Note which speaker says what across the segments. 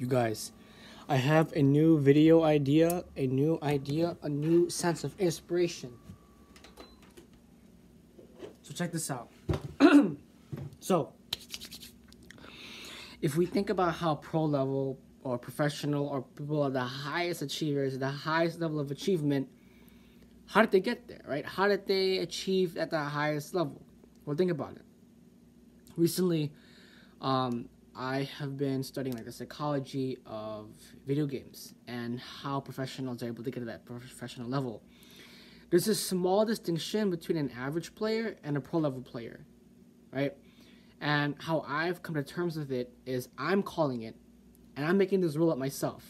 Speaker 1: You guys, I have a new video idea, a new idea, a new sense of inspiration. So check this out. so, if we think about how pro level or professional or people are the highest achievers, the highest level of achievement, how did they get there, right? How did they achieve at the highest level? Well, think about it. Recently, um, I have been studying like the psychology of video games and how professionals are able to get to that professional level. There's a small distinction between an average player and a pro level player, right? And how I've come to terms with it is I'm calling it, and I'm making this rule up myself,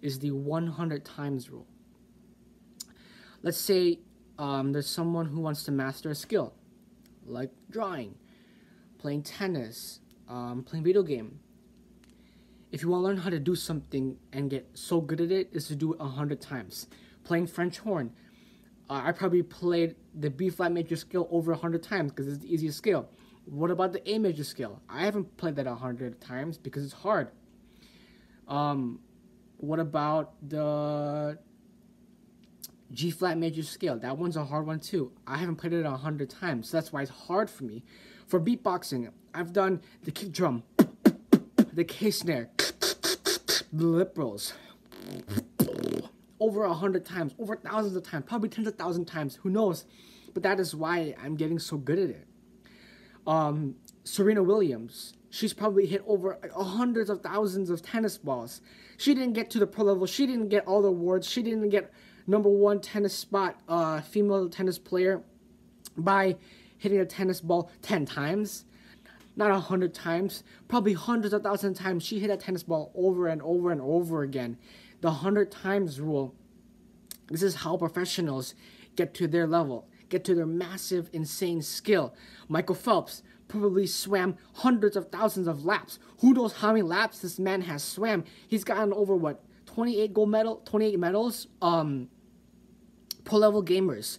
Speaker 1: is the 100 times rule. Let's say um, there's someone who wants to master a skill, like drawing, playing tennis, um, playing video game. If you want to learn how to do something and get so good at it, is to do it a hundred times. Playing French horn, uh, I probably played the B flat major scale over a hundred times because it's the easiest scale. What about the A major scale? I haven't played that a hundred times because it's hard. Um, what about the G flat major scale? That one's a hard one too. I haven't played it a hundred times, so that's why it's hard for me. For beatboxing, I've done the kick drum, the K snare, the lip rolls, over a hundred times, over thousands of times, probably tens of thousands of times, who knows? But that is why I'm getting so good at it. Um, Serena Williams, she's probably hit over hundreds of thousands of tennis balls. She didn't get to the pro level. She didn't get all the awards. She didn't get number one tennis spot, uh, female tennis player, by hitting a tennis ball 10 times not a hundred times, probably hundreds of thousands of times. She hit a tennis ball over and over and over again. The hundred times rule. This is how professionals get to their level, get to their massive, insane skill. Michael Phelps probably swam hundreds of thousands of laps. Who knows how many laps this man has swam? He's gotten over what 28 gold medal, 28 medals. Um, pro level gamers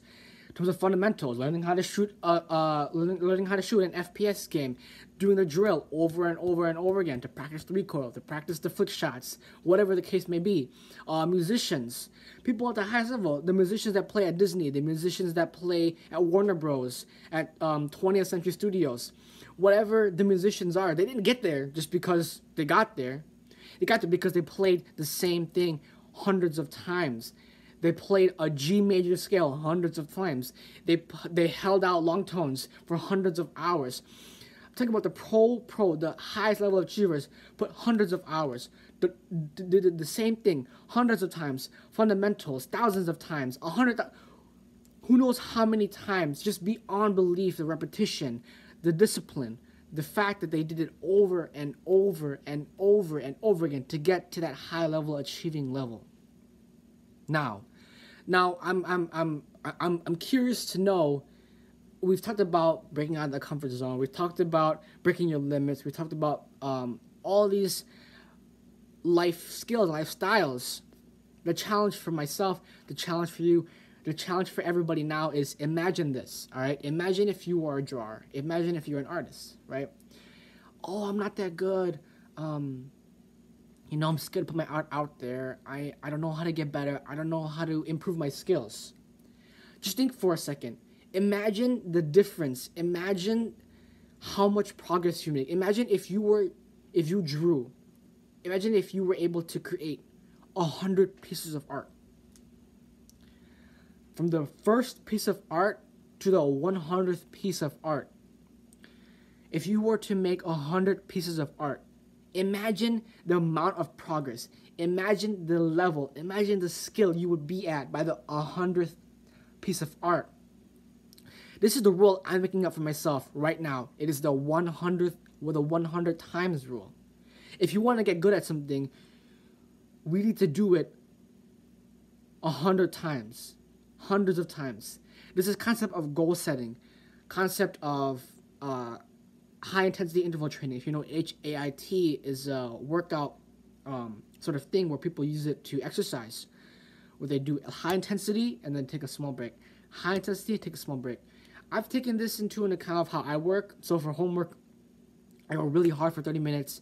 Speaker 1: in terms of fundamentals, learning how to shoot, uh, uh, learning, learning how to shoot an FPS game, doing the drill over and over and over again to practice the recoil, to practice the flick shots, whatever the case may be. Uh, musicians, people at the highest level, the musicians that play at Disney, the musicians that play at Warner Bros, at um, 20th Century Studios, whatever the musicians are, they didn't get there just because they got there. They got there because they played the same thing hundreds of times. They played a G major scale hundreds of times. They they held out long tones for hundreds of hours. I'm talking about the pro pro, the highest level achievers, put hundreds of hours. The, the, the, the same thing hundreds of times. Fundamentals thousands of times. A hundred. Who knows how many times? Just beyond belief. The repetition, the discipline, the fact that they did it over and over and over and over again to get to that high level achieving level. Now, now, I'm I'm I'm I'm I'm curious to know. We've talked about breaking out of the comfort zone. We've talked about breaking your limits. We talked about um, all these life skills, lifestyles. The challenge for myself, the challenge for you, the challenge for everybody now is imagine this. All right, imagine if you are a drawer. Imagine if you're an artist, right? Oh, I'm not that good. Um, you know, I'm scared to put my art out there. I, I don't know how to get better. I don't know how to improve my skills. Just think for a second. Imagine the difference. Imagine how much progress you make. Imagine if you were, if you drew. Imagine if you were able to create a hundred pieces of art. From the first piece of art to the 100th piece of art. If you were to make a hundred pieces of art, Imagine the amount of progress. Imagine the level. Imagine the skill you would be at by the 100th piece of art. This is the rule I'm making up for myself right now. It is the 100th with the 100 times rule. If you want to get good at something, we need to do it 100 times, hundreds of times. This is concept of goal setting, concept of uh, high intensity interval training. If you know HIIT is a workout um, sort of thing where people use it to exercise, where they do high intensity and then take a small break. High intensity, take a small break. I've taken this into an account of how I work. So for homework, I go really hard for 30 minutes,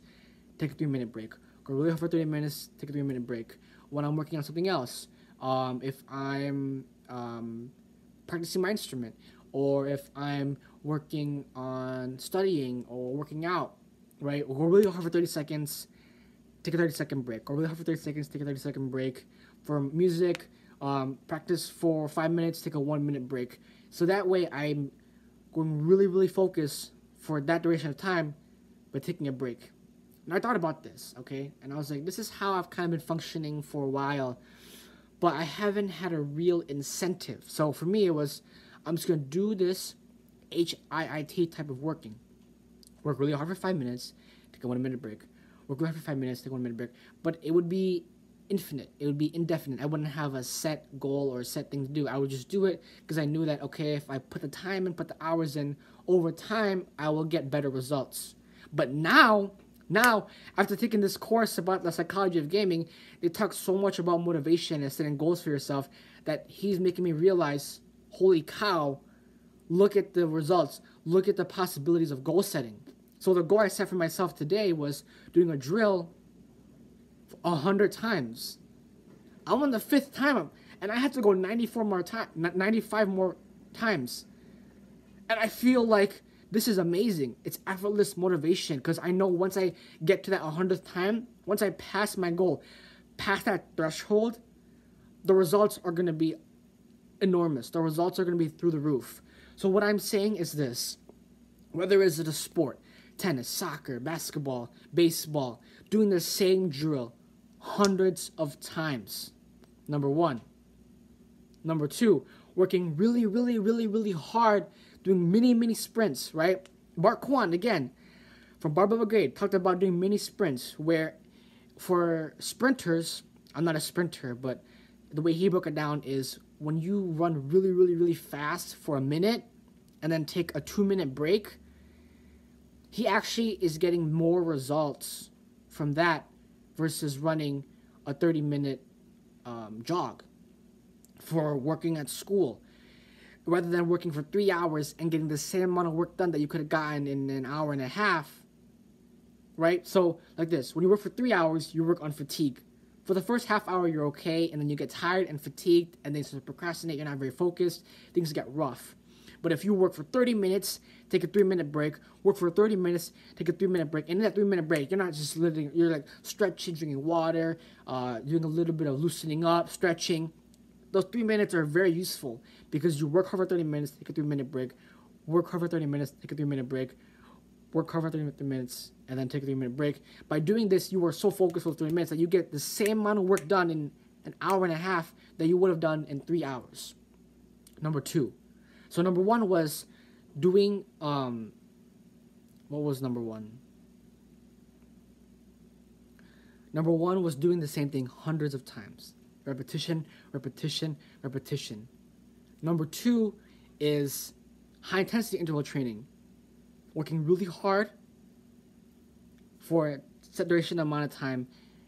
Speaker 1: take a three minute break. go really hard for 30 minutes, take a three minute break. When I'm working on something else, um, if I'm um, practicing my instrument, or if I'm working on studying or working out, right? Go really hard for 30 seconds, take a 30 second break. Go really hard for 30 seconds, take a 30 second break. For music, um, practice for five minutes, take a one minute break. So that way I'm going really, really focused for that duration of time, but taking a break. And I thought about this, okay? And I was like, this is how I've kind of been functioning for a while, but I haven't had a real incentive. So for me, it was, I'm just gonna do this HIIT type of working. Work really hard for five minutes, take a one minute break. Work really hard for five minutes, take one minute break. But it would be infinite. It would be indefinite. I wouldn't have a set goal or a set thing to do. I would just do it because I knew that okay, if I put the time and put the hours in over time, I will get better results. But now, now after taking this course about the psychology of gaming, they talk so much about motivation and setting goals for yourself that he's making me realize, holy cow, look at the results, look at the possibilities of goal setting. So the goal I set for myself today was doing a drill a hundred times. I'm on the fifth time, and I have to go 94 more time, 95 more times, and I feel like this is amazing. It's effortless motivation because I know once I get to that 100th time, once I pass my goal, past that threshold, the results are going to be enormous. The results are going to be through the roof. So what I'm saying is this: whether it's it a sport, tennis, soccer, basketball, baseball, doing the same drill hundreds of times. Number one. Number two, working really, really, really, really hard, doing mini, mini sprints, right? Bart Kwan, again, from Barbell Brigade, talked about doing mini sprints where for sprinters, I'm not a sprinter, but the way he broke it down is when you run really, really, really fast for a minute and then take a two minute break, he actually is getting more results from that versus running a 30 minute um, jog for working at school. Rather than working for three hours and getting the same amount of work done that you could have gotten in an hour and a half right? So like this when you work for three hours you work on fatigue for the first half hour you're okay and then you get tired and fatigued and then you procrastinate you're not very focused things get rough. But if you work for 30 minutes, take a three minute break, work for 30 minutes, take a three minute break, and in that three minute break, you're not just living, you're like stretching, drinking water, uh, doing a little bit of loosening up, stretching. Those three minutes are very useful because you work hard for 30 minutes, take a three minute break, work hard for 30 minutes, take a three minute break, work hard for 30 minutes, and then take a three minute break. By doing this, you are so focused for 30 minutes that you get the same amount of work done in an hour and a half that you would have done in three hours. Number two, so number one was doing um what was number one? Number one was doing the same thing hundreds of times. Repetition, repetition, repetition. Number two is high intensity interval training. Working really hard for a set duration amount of time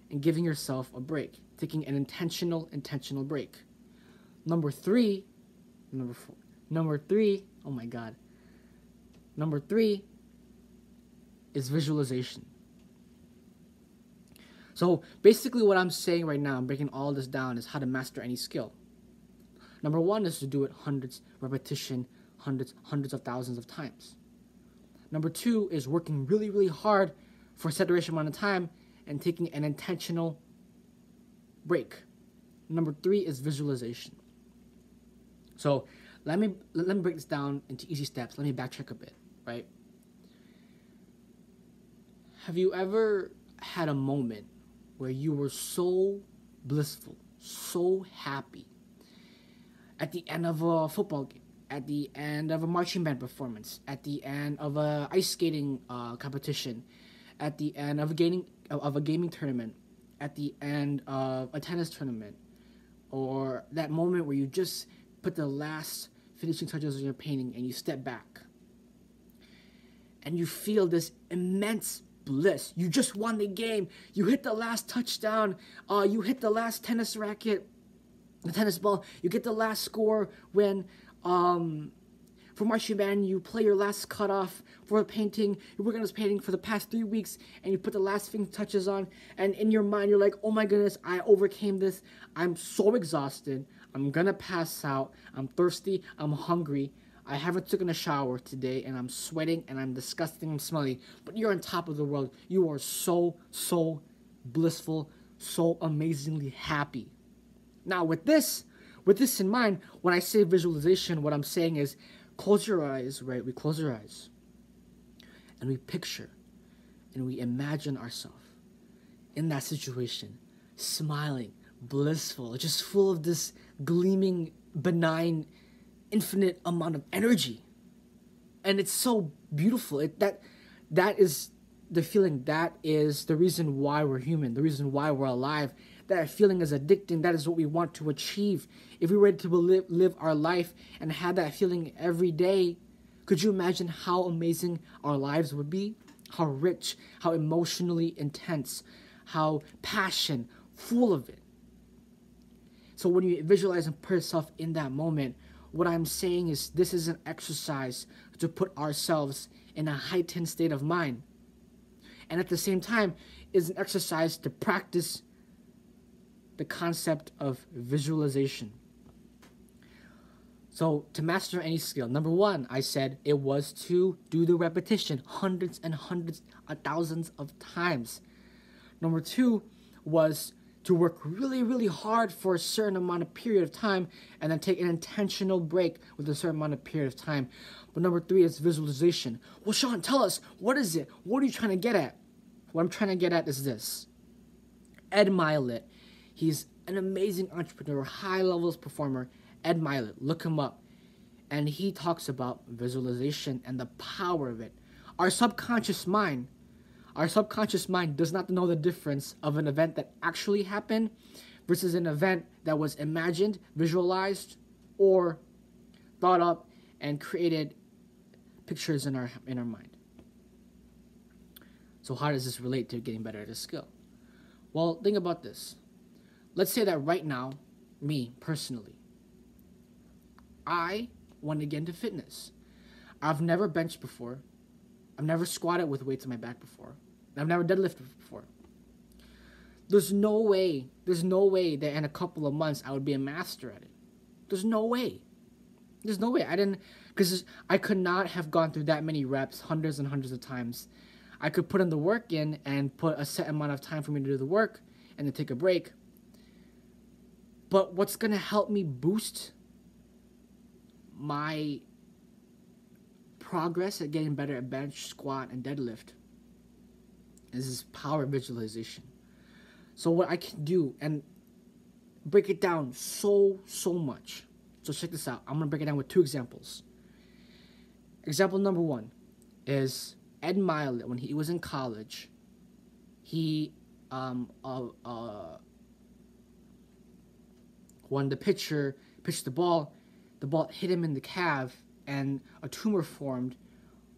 Speaker 1: and giving yourself a break. Taking an intentional, intentional break. Number three, number four, Number three, oh my god. Number three is visualization. So basically, what I'm saying right now, I'm breaking all this down, is how to master any skill. Number one is to do it hundreds, repetition, hundreds, hundreds of thousands of times. Number two is working really, really hard for a set duration amount of time and taking an intentional break. Number three is visualization. So let me let me break this down into easy steps. Let me backtrack a bit, right? Have you ever had a moment where you were so blissful, so happy at the end of a football game, at the end of a marching band performance, at the end of a ice skating uh, competition, at the end of a gaming of a gaming tournament, at the end of a tennis tournament, or that moment where you just put the last finishing touches on your painting and you step back and you feel this immense bliss. You just won the game. You hit the last touchdown. Uh, you hit the last tennis racket, the tennis ball. You get the last score when, um, for marching band, you play your last cutoff for a painting. You're working on this painting for the past three weeks, and you put the last finishing touches on. And in your mind, you're like, "Oh my goodness, I overcame this. I'm so exhausted. I'm gonna pass out. I'm thirsty. I'm hungry. I haven't taken a shower today, and I'm sweating, and I'm disgusting. I'm smelly. But you're on top of the world. You are so so blissful, so amazingly happy. Now, with this, with this in mind, when I say visualization, what I'm saying is close your eyes, right? We close our eyes and we picture and we imagine ourselves in that situation, smiling, blissful, just full of this gleaming, benign, infinite amount of energy. And it's so beautiful. It, that that is the feeling that is the reason why we're human, the reason why we're alive. That feeling is addicting. That is what we want to achieve. If we were to live, live our life and have that feeling every day, could you imagine how amazing our lives would be? How rich, how emotionally intense, how passion, full of it. So when you visualize and put yourself in that moment, what I'm saying is this is an exercise to put ourselves in a heightened state of mind and at the same time is an exercise to practice the concept of visualization. So, to master any skill, number one, I said it was to do the repetition hundreds and hundreds of thousands of times. Number two was to work really, really hard for a certain amount of period of time and then take an intentional break with a certain amount of period of time. But number three is visualization. Well, Sean, tell us, what is it? What are you trying to get at? What I'm trying to get at is this Ed Mylett. He's an amazing entrepreneur, high levels performer. Ed Mylett, look him up. And he talks about visualization and the power of it. Our subconscious mind, our subconscious mind does not know the difference of an event that actually happened versus an event that was imagined, visualized, or thought up and created pictures in our in our mind. So how does this relate to getting better at a skill? Well, think about this. Let's say that right now, me personally, I want to get into fitness. I've never benched before. I've never squatted with weights on my back before. I've never deadlifted before. There's no way, there's no way that in a couple of months I would be a master at it. There's no way. There's no way. I didn't, because I could not have gone through that many reps hundreds and hundreds of times I could put in the work in and put a set amount of time for me to do the work and then take a break. But what's going to help me boost my progress at getting better at bench, squat, and deadlift is this power visualization. So, what I can do and break it down so, so much. So, check this out. I'm going to break it down with two examples. Example number one is Ed Mylett, when he was in college, he um, uh, uh, when the pitcher pitched the ball, the ball hit him in the calf, and a tumor formed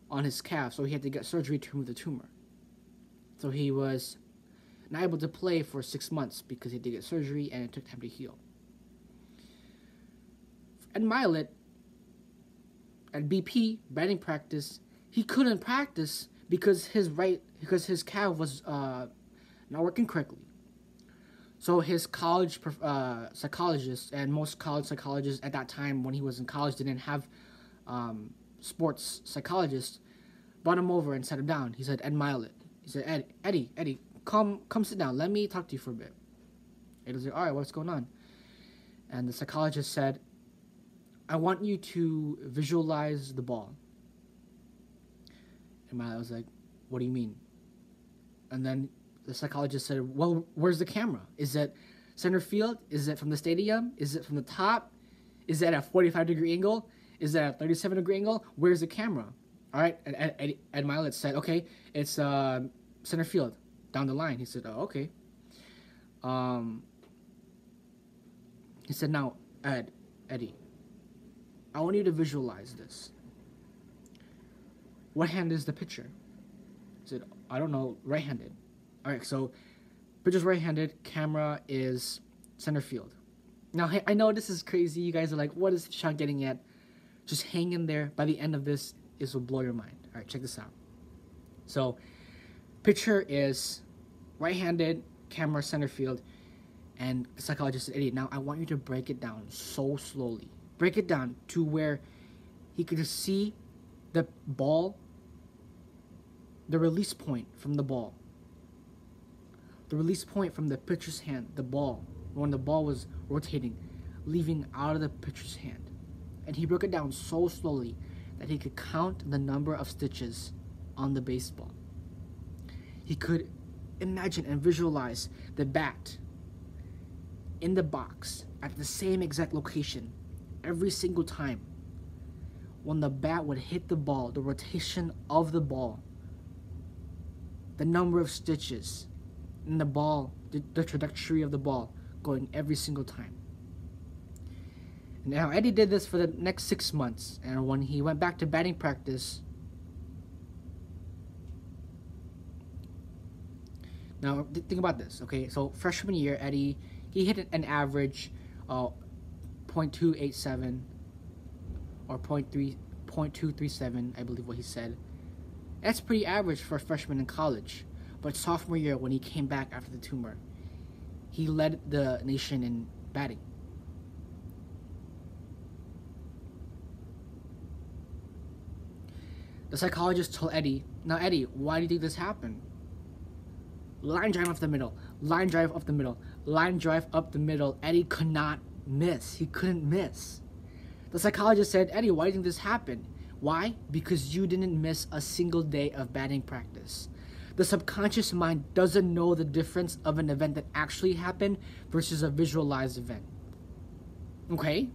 Speaker 1: on his calf. So he had to get surgery to remove the tumor. So he was not able to play for six months because he had to get surgery and it took time to heal. Ed Mylett, at BP batting practice, he couldn't practice because his right because his calf was uh, not working correctly. So his college uh, psychologist and most college psychologists at that time when he was in college didn't have um, sports psychologists. Brought him over and sat him down. He said, Ed Mylett. He said, Ed, Eddie, Eddie, come, come sit down. Let me talk to you for a bit. Eddie was like, all right, what's going on? And the psychologist said, I want you to visualize the ball. And I was like, what do you mean? And then the psychologist said, well, where's the camera? Is it center field? Is it from the stadium? Is it from the top? Is it at a 45 degree angle? Is that a 37 degree angle? Where's the camera? All right. And Ed, Ed, Mylett said, okay, it's uh, center field down the line. He said, oh, okay. Um, he said, now, Ed, Eddie, I want you to visualize this. What hand is the pitcher? I said, I don't know, right handed. All right, so pitcher's right handed, camera is center field. Now, I know this is crazy. You guys are like, what is Sean getting at? Just hang in there. By the end of this, this will blow your mind. All right, check this out. So, pitcher is right-handed, camera center field, and the psychologist said, Eddie. now I want you to break it down so slowly. Break it down to where he could just see the ball, the release point from the ball. The release point from the pitcher's hand, the ball, when the ball was rotating, leaving out of the pitcher's hand. And he broke it down so slowly that he could count the number of stitches on the baseball. He could imagine and visualize the bat in the box at the same exact location every single time. When the bat would hit the ball, the rotation of the ball, the number of stitches in the ball, the, the trajectory of the ball going every single time. Now, Eddie did this for the next six months, and when he went back to batting practice, now think about this, okay? So freshman year, Eddie he hit an average uh, 0.287 or 0.3, 0.237, I believe what he said. That's pretty average for a freshman in college. But sophomore year, when he came back after the tumor, he led the nation in batting. The psychologist told Eddie, Now, Eddie, why do you think this happened? Line drive up the middle, line drive up the middle, line drive up the middle. Eddie could not miss. He couldn't miss. The psychologist said, Eddie, why do you think this happened? Why? Because you didn't miss a single day of batting practice. The subconscious mind doesn't know the difference of an event that actually happened versus a visualized event. Okay?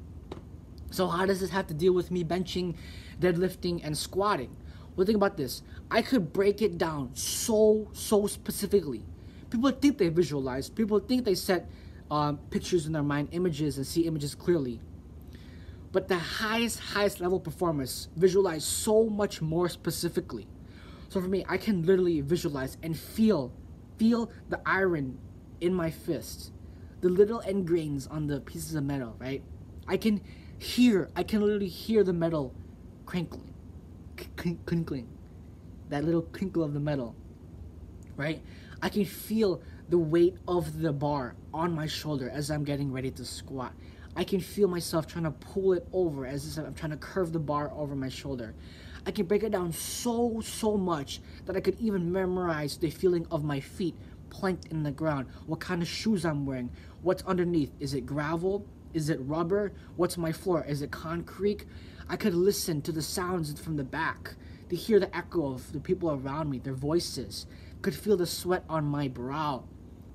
Speaker 1: So, how does this have to deal with me benching, deadlifting, and squatting? Well, think about this. I could break it down so, so specifically. People think they visualize. People think they set um, pictures in their mind, images, and see images clearly. But the highest, highest level performers visualize so much more specifically. So for me, I can literally visualize and feel, feel the iron in my fist, the little end grains on the pieces of metal, right? I can hear, I can literally hear the metal crinkling, crinkling, that little crinkle of the metal, right? I can feel the weight of the bar on my shoulder as I'm getting ready to squat. I can feel myself trying to pull it over as I'm trying to curve the bar over my shoulder. I can break it down so, so much that I could even memorize the feeling of my feet planked in the ground, what kind of shoes I'm wearing, what's underneath. Is it gravel? Is it rubber? What's my floor? Is it concrete? I could listen to the sounds from the back, to hear the echo of the people around me, their voices, could feel the sweat on my brow,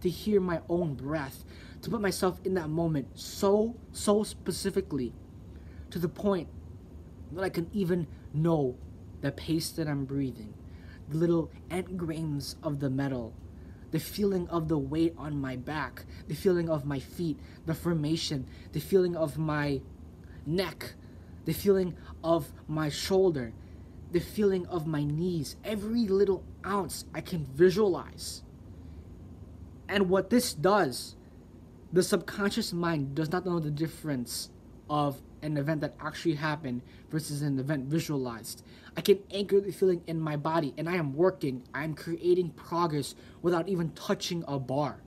Speaker 1: to hear my own breath, to put myself in that moment so, so specifically to the point that I can even know the pace that I'm breathing, the little engrams of the metal, the feeling of the weight on my back, the feeling of my feet, the formation, the feeling of my neck, the feeling of my shoulder, the feeling of my knees, every little ounce I can visualize. And what this does, the subconscious mind does not know the difference of an event that actually happened versus an event visualized. I can anchor the feeling in my body and I am working, I am creating progress without even touching a bar.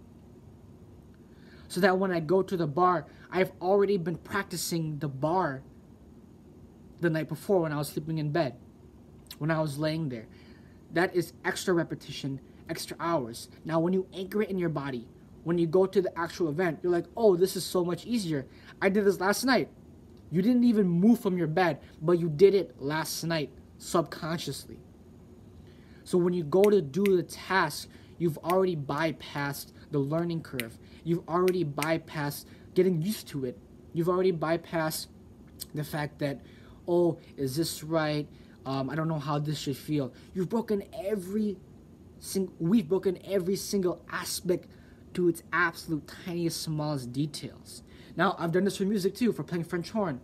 Speaker 1: So that when I go to the bar, I've already been practicing the bar the night before when I was sleeping in bed when I was laying there. That is extra repetition, extra hours. Now, when you anchor it in your body, when you go to the actual event, you're like, oh, this is so much easier. I did this last night. You didn't even move from your bed, but you did it last night subconsciously. So when you go to do the task, you've already bypassed the learning curve. You've already bypassed getting used to it. You've already bypassed the fact that, oh, is this right? Um, I don't know how this should feel. You've broken every sing- we've broken every single aspect to its absolute tiniest, smallest details. Now, I've done this for music too, for playing French horn.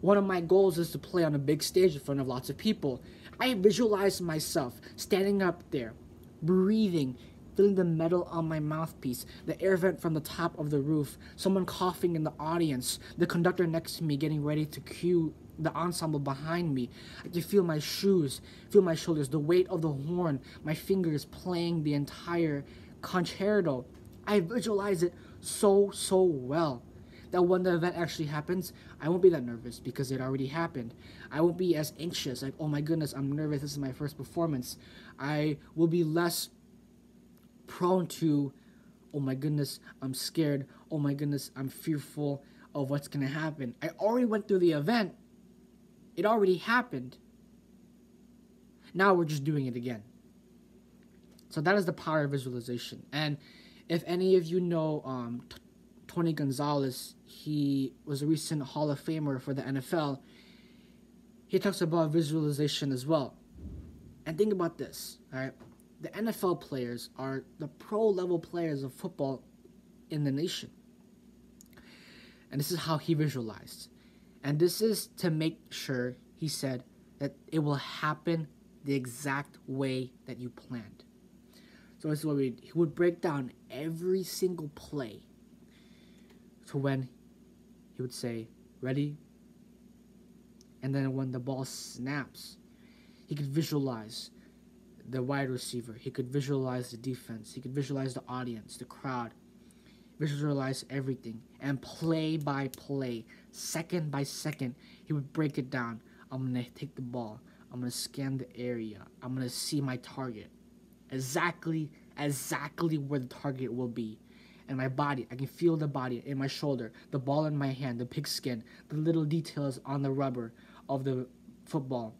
Speaker 1: One of my goals is to play on a big stage in front of lots of people. I visualize myself standing up there, breathing, feeling the metal on my mouthpiece, the air vent from the top of the roof, someone coughing in the audience, the conductor next to me getting ready to cue the ensemble behind me. I can feel my shoes, feel my shoulders, the weight of the horn, my fingers playing the entire concerto. I visualize it so, so well that when the event actually happens, I won't be that nervous because it already happened. I won't be as anxious, like, oh my goodness, I'm nervous, this is my first performance. I will be less prone to, oh my goodness, I'm scared, oh my goodness, I'm fearful of what's gonna happen. I already went through the event, it already happened. Now we're just doing it again. So that is the power of visualization. And if any of you know um, T- Tony Gonzalez, he was a recent Hall of Famer for the NFL. He talks about visualization as well. And think about this, all right? The NFL players are the pro level players of football in the nation. And this is how he visualized. And this is to make sure, he said, that it will happen the exact way that you planned. So this is what we he would break down every single play to when he would say, ready? And then when the ball snaps, he could visualize the wide receiver. He could visualize the defense. He could visualize the audience, the crowd, visualize everything. And play by play, second by second, he would break it down. I'm going to take the ball. I'm going to scan the area. I'm going to see my target. Exactly, exactly where the target will be. And my body, I can feel the body in my shoulder, the ball in my hand, the pigskin, the little details on the rubber of the football.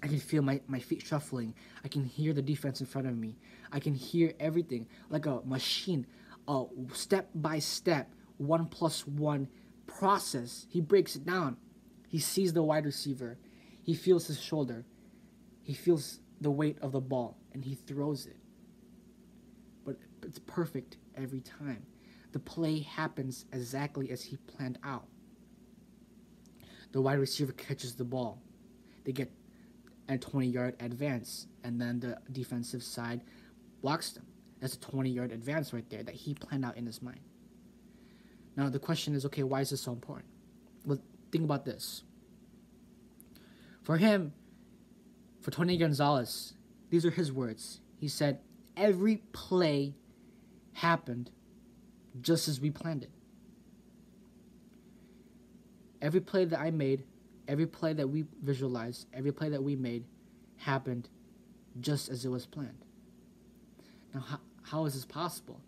Speaker 1: I can feel my, my feet shuffling. I can hear the defense in front of me. I can hear everything like a machine, a step by step, one plus one process. He breaks it down. He sees the wide receiver. He feels his shoulder. He feels the weight of the ball and he throws it. But it's perfect every time. The play happens exactly as he planned out. The wide receiver catches the ball. They get a 20 yard advance, and then the defensive side blocks them. That's a 20 yard advance right there that he planned out in his mind. Now, the question is okay, why is this so important? Well, think about this. For him, for Tony Gonzalez, these are his words. He said, Every play happened just as we planned it. Every play that I made, every play that we visualized, every play that we made happened just as it was planned. Now, how, how is this possible?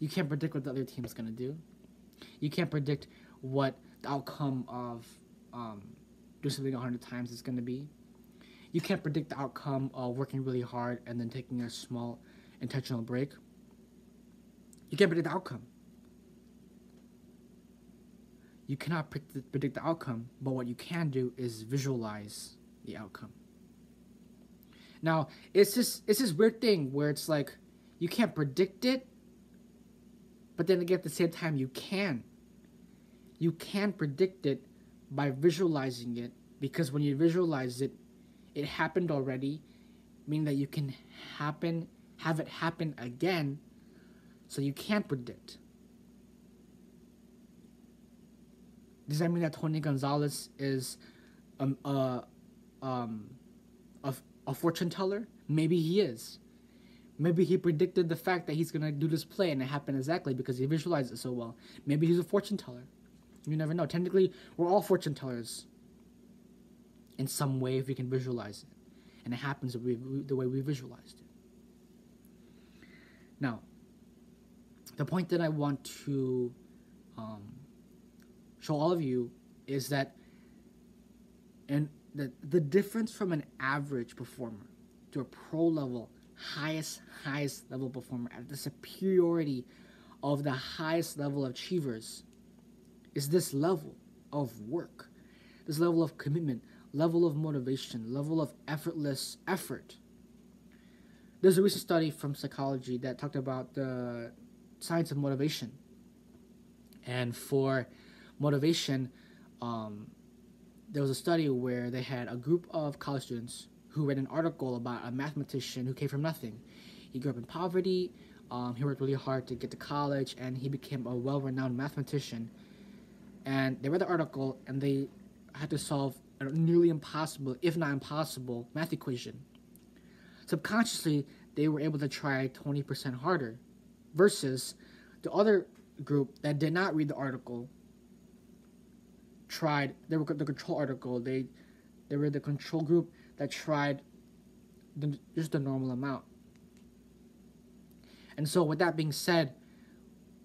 Speaker 1: You can't predict what the other team's going to do. You can't predict what the outcome of um, doing something 100 times is going to be. You can't predict the outcome of working really hard and then taking a small intentional break. You can't predict the outcome. You cannot predict the outcome, but what you can do is visualize the outcome. Now, it's just it's this weird thing where it's like you can't predict it, but then again at the same time you can. You can predict it by visualizing it because when you visualize it, it happened already, meaning that you can happen have it happen again, so you can't predict. Does that mean that Tony Gonzalez is um, uh, um, a, a fortune teller? Maybe he is. Maybe he predicted the fact that he's going to do this play and it happened exactly because he visualized it so well. Maybe he's a fortune teller. You never know. Technically, we're all fortune tellers in some way if we can visualize it. And it happens the way we visualized it. Now, the point that I want to um, show all of you is that and the, the difference from an average performer to a pro level, highest, highest level performer at the superiority of the highest level achievers is this level of work, this level of commitment, level of motivation, level of effortless effort. There's a recent study from psychology that talked about the science of motivation. And for motivation, um, there was a study where they had a group of college students who read an article about a mathematician who came from nothing. He grew up in poverty, um, he worked really hard to get to college, and he became a well renowned mathematician. And they read the article and they had to solve a nearly impossible, if not impossible, math equation. Subconsciously, they were able to try 20% harder versus the other group that did not read the article tried they were the control article they they were the control group that tried the, just the normal amount. And so with that being said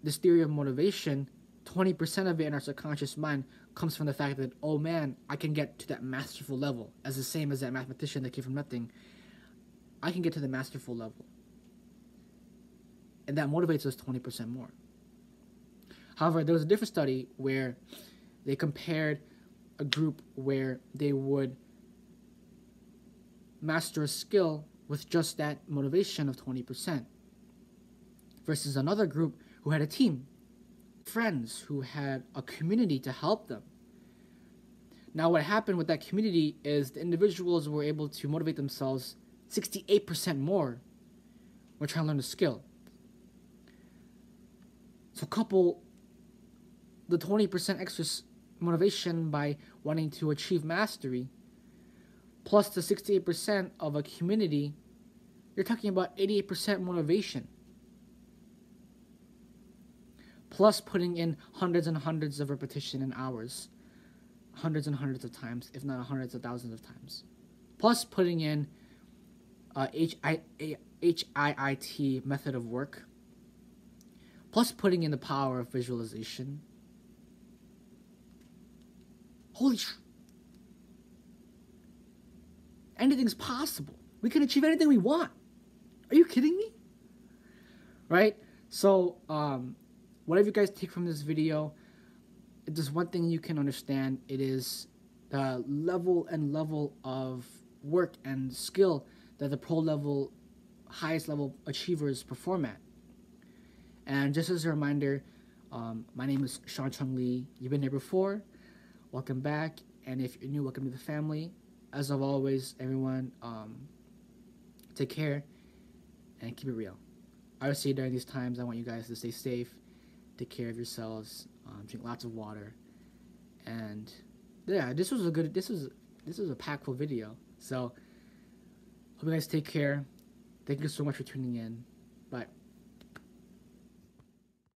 Speaker 1: this theory of motivation 20% of it in our subconscious mind comes from the fact that oh man i can get to that masterful level as the same as that mathematician that came from nothing. I can get to the masterful level and that motivates us 20% more however there was a different study where they compared a group where they would master a skill with just that motivation of 20% versus another group who had a team, friends who had a community to help them. Now, what happened with that community is the individuals were able to motivate themselves 68% more when trying to learn a skill. So, couple the 20% extra motivation by wanting to achieve mastery, plus the 68% of a community, you're talking about 88% motivation. Plus putting in hundreds and hundreds of repetition and hours, hundreds and hundreds of times, if not hundreds of thousands of times. Plus putting in uh, HIIT method of work. Plus putting in the power of visualization Holy sh! Anything's possible. We can achieve anything we want. Are you kidding me? Right? So, um, whatever you guys take from this video, there's one thing you can understand. It is the level and level of work and skill that the pro level, highest level achievers perform at. And just as a reminder, um, my name is Sean Chung Lee. You've been here before welcome back. And if you're new, welcome to the family. As of always, everyone, um, take care and keep it real. Say during these times, I want you guys to stay safe, take care of yourselves, um, drink lots of water, and yeah, this was a good. This was this was a packful video. So hope you guys take care. Thank you so much for tuning in. Bye.